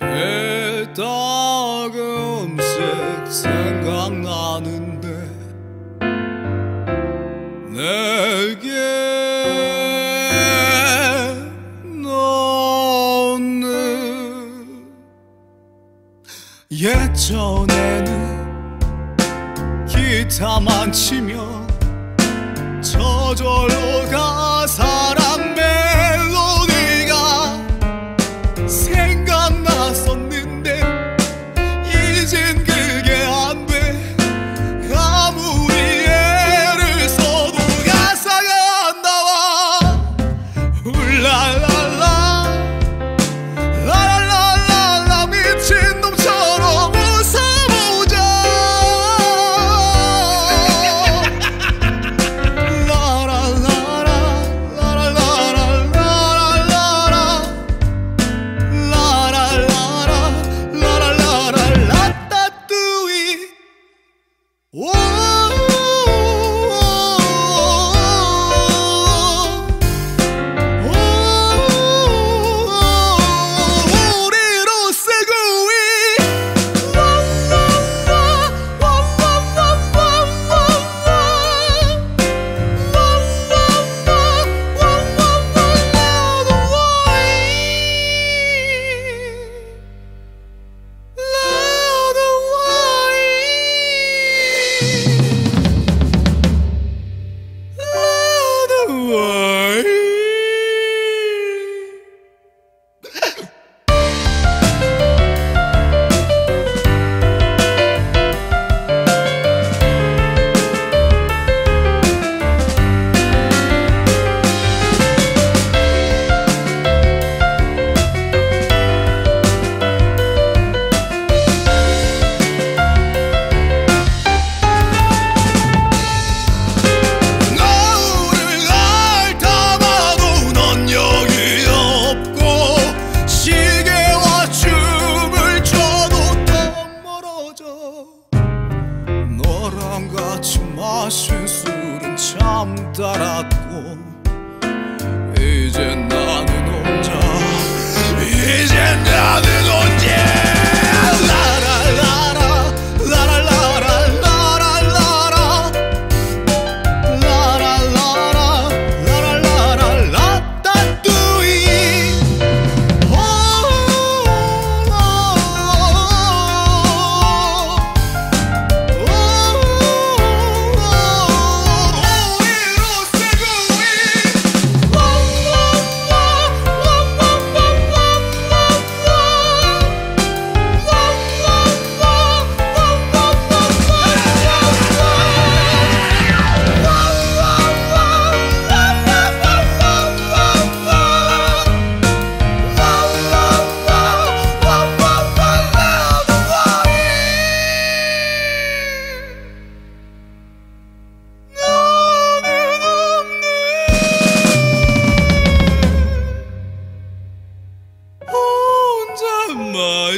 애떡 음식 생각나는데 내게 예전에는 기타만 치면 Chúa 마음같이 마신 술은 참 달았고 이젠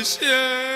Yeah.